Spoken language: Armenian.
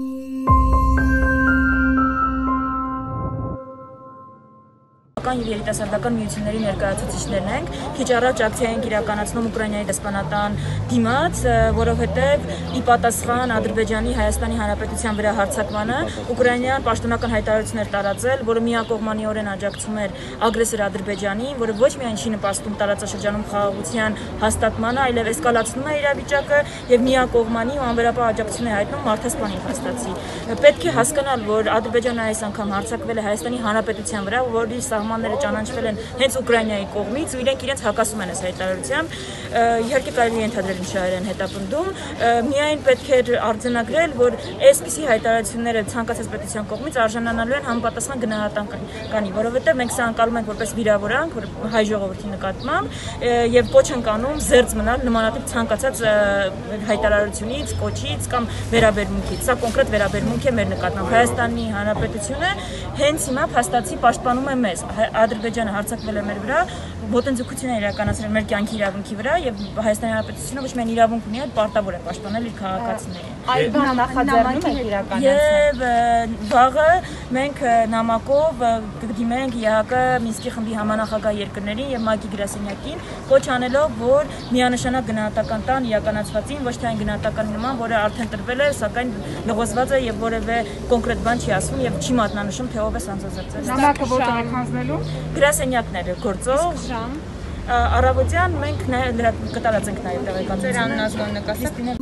Música Կան եւ երիտասարդական միությունների ներկայացուցիչներն ենք։ Քիչ առաջ ակցիա ենք իրականացնում Ուկրաինայի դեսպանատան դիմաց, որովհետեւ ի պատասխան Ադրբեջանի Հայաստանի Հանրապետության վրա հարձակմանը Ուկրաինան պաշտոնական հայտարարություններ տարածել, որը միակողմանիորեն աջակցում էր ագրեսոր Ադրբեջանին, որը ոչ միայն չի նպաստում տարածաշրջանում խաղաղության հաստատմանը, այլև էսկալացնում է իրավիճակը եւ միակողմանի ու անվերապահ աջակցություն է հայտնում մարդասպանի հաստատի։ Պետք է հասկանալ, որ Ադրբեջանը այս անգամ հարձակվել է Հայաստանի Հանրապետության վրա, որի սահմանները ճանաչվել են հենց Ուկրաինայի կողմից ու իրենք իրենց հակասում են այս հայտարարությամբ։ Իհարկե կարելի է ընդհանրել ինչար են հետապնդում, միայն պետք է արձանագրել, որ այսպիսի հայտարարությունները ցանկացած պետության կողմից արժանանալու են համապատասխան գնահատականի, որովհետև մենք սա անցալում ենք որպես վիրավորանք, որ հայ ժողովրդի նկատմամբ եւ կոչ ենք անում զերծ մնալ նմանատիպ ցանկացած հայտարարությունից, կոչից կամ վերաբերմունքից։ Սա կոնկրետ վերաբերմունք է մեր նկատմամբ։ Հայաստանի Հանրապետությունը հենց հիմա փաստացի պաշտպանում է մեզ։ Ադրբեջանը հարձակվել է մեր վրա, ոտնձգություն է իրականացրել մեր կյանքի իրավունքի վրա եւ Հայաստանի Հանրապետությունը ոչ միայն իրավունք ունի, այլ պարտավոր է պաշտպանել իր քաղաքացիներին։ Այդ բանը նախաձեռնում եք իրականացնել։ Եվ վաղը մենք նամակով կդիմենք ԵՀԿ Մինսկի խմբի համանախագահ երկրներին եւ ՄԱԿ-ի գրասենյակին կոչ անելով, որ միանշանակ գնահատական տան իրականացվածին, ոչ թե այն գնահատականի նման, որը արդեն տրվել է, սակայն լղոզված է եւ որևէ կոնկրետ բան չի ասվում եւ չի մատնանշում թե ով է սանձազերծել։ Նամակը որտեղ եք հանձնելու։ Գրասենյակները գործող Ժամ Առավոտյան մենք նրա կտարած ենք նաև անունազգոն նկատակ։ Քրիստինե